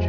Hi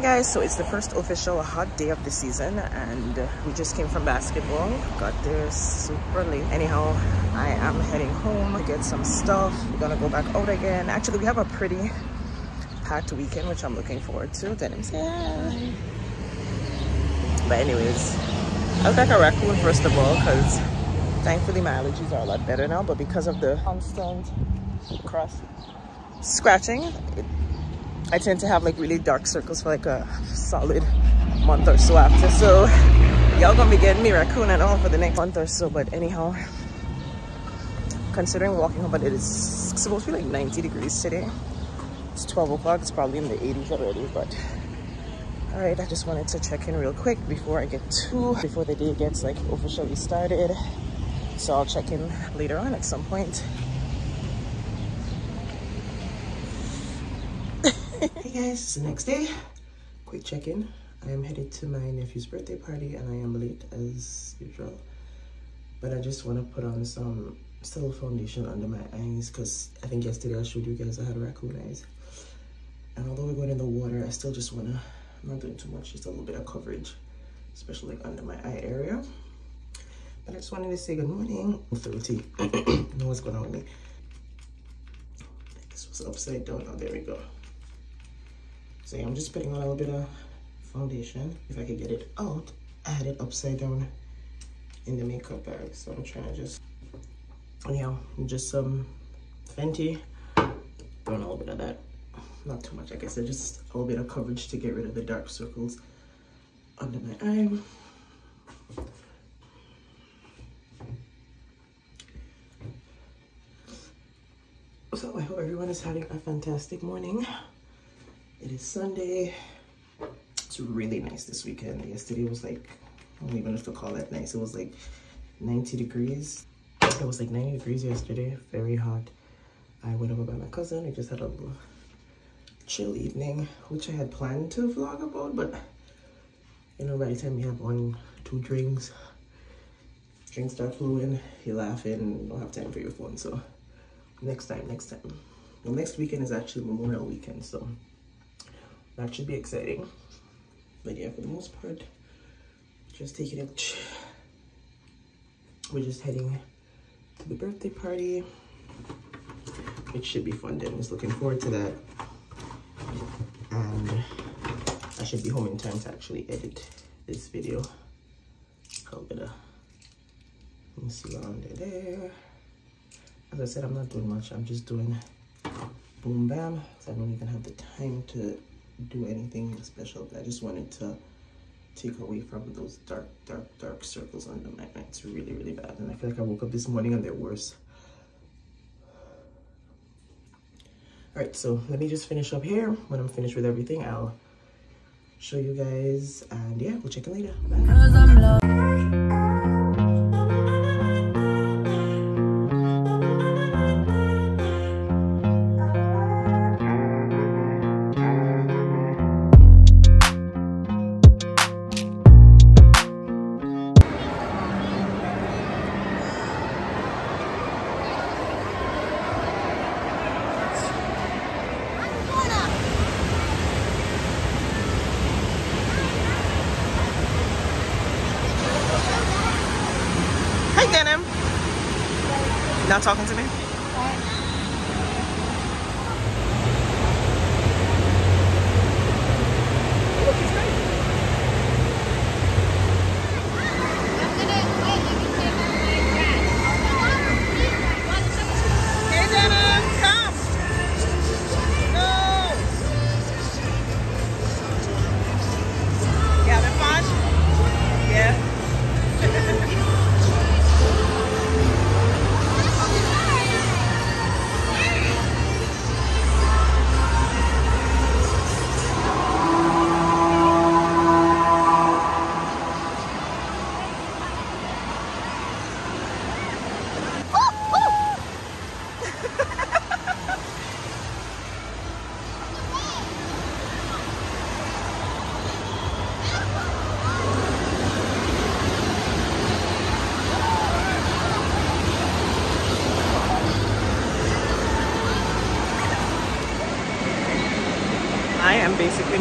guys, so it's the first official hot day of the season and we just came from basketball. Got there super late. Anyhow, I am heading home to get some stuff. We're gonna go back out again. Actually, we have a pretty packed weekend, which I'm looking forward to. Denims, yeah. But anyways, I look like a raccoon first of all because thankfully my allergies are a lot better now, but because of the constant cross scratching, it I tend to have like really dark circles for like a solid month or so after. So y'all gonna be getting me raccoon and all for the next month or so. But anyhow, considering walking home, but it is supposed to be like 90 degrees today. It's 12 o'clock, it's probably in the 80s already, but all right, I just wanted to check in real quick before I get too, before the day gets like officially started. So I'll check in later on at some point. hey guys, it's the next day. Quick check-in. I am headed to my nephew's birthday party and I am late as usual. But I just want to put on some subtle foundation under my eyes because I think yesterday I showed you guys I had raccoon eyes. And although we're going in the water, I still just want to, I'm not doing too much, just a little bit of coverage, especially like under my eye area. But I just wanted to say good morning. I'm 30. know what's going on with me. This was upside down. Oh, there we go. So yeah, I'm just putting on a little bit of foundation. If I could get it out, I had it upside down in the makeup bag. So I'm trying to just, yeah, just some Fenty. Throwing a little bit of that. Not too much, I guess. Just a little bit of coverage to get rid of the dark circles under my eye. So I hope everyone is having a fantastic morning. It is Sunday. It's really nice this weekend. Yesterday was like, I don't even if to call it nice. It was like 90 degrees. It was like 90 degrees yesterday, very hot. I went over by my cousin. We just had a little chill evening, which I had planned to vlog about, but you know, by the time you have one, two drinks, drinks start flowing, you're laughing, don't have time for your phone. So next time, next time. The next weekend is actually Memorial Weekend, so that should be exciting but yeah for the most part just taking it we're just heading to the birthday party it should be fun just looking forward to that and i should be home in time to actually edit this video a little bit of let me see around there as i said i'm not doing much i'm just doing boom bam so i don't even have the time to do anything special. I just wanted to take away from those dark, dark, dark circles under my eye. It's really, really bad. And I feel like I woke up this morning and they're worse. All right, so let me just finish up here. When I'm finished with everything, I'll show you guys. And yeah, we'll check in later. Bye. Not talking to me?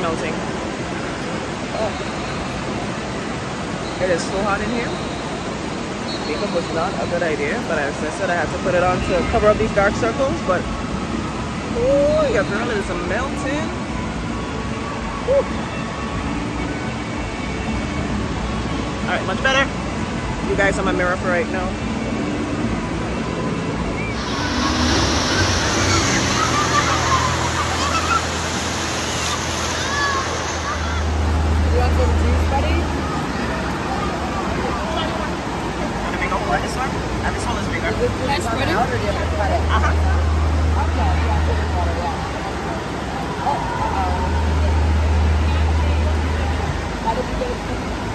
Melting. Oh. It is so hot in here. Makeup was not a good idea, but as I said, I had to put it on to cover up these dark circles, but oh, your girl is melting. All right, much better. You guys on my mirror for right now. this cut it? Uh-huh. Oh, uh-oh. How did you get it?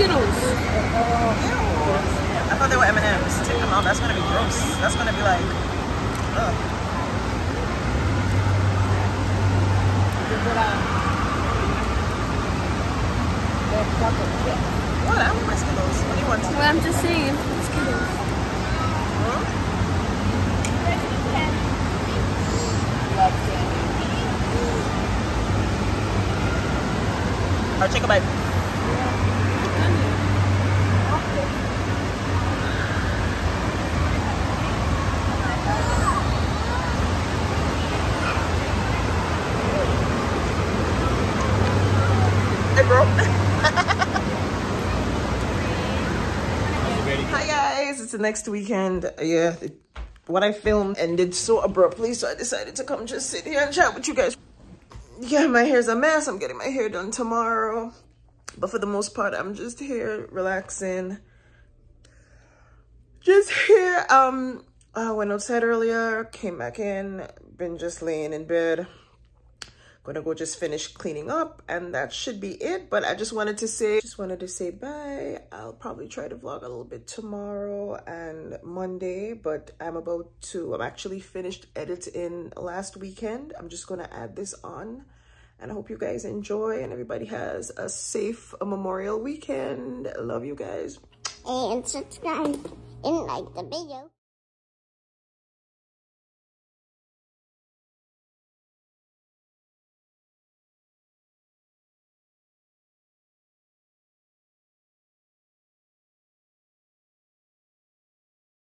Skittles. I thought they were M&M's. Take them out. That's gonna be gross. That's gonna be like, ugh. What? I want my Skittles. What do you want? Well, I'm just saying. Skittles. Alright, take a bite. Next weekend. Yeah, what I filmed ended so abruptly, so I decided to come just sit here and chat with you guys. Yeah, my hair's a mess. I'm getting my hair done tomorrow. But for the most part, I'm just here relaxing. Just here. Um, I went outside earlier, came back in, been just laying in bed gonna go just finish cleaning up and that should be it. But i just wanted to say just wanted to say bye. I'll probably try to vlog a little bit tomorrow and monday but i'm about to i'm actually finished editing last weekend. I'm just gonna add this on and i hope you guys enjoy and everybody has a safe memorial weekend. Love you guys. And subscribe and like the video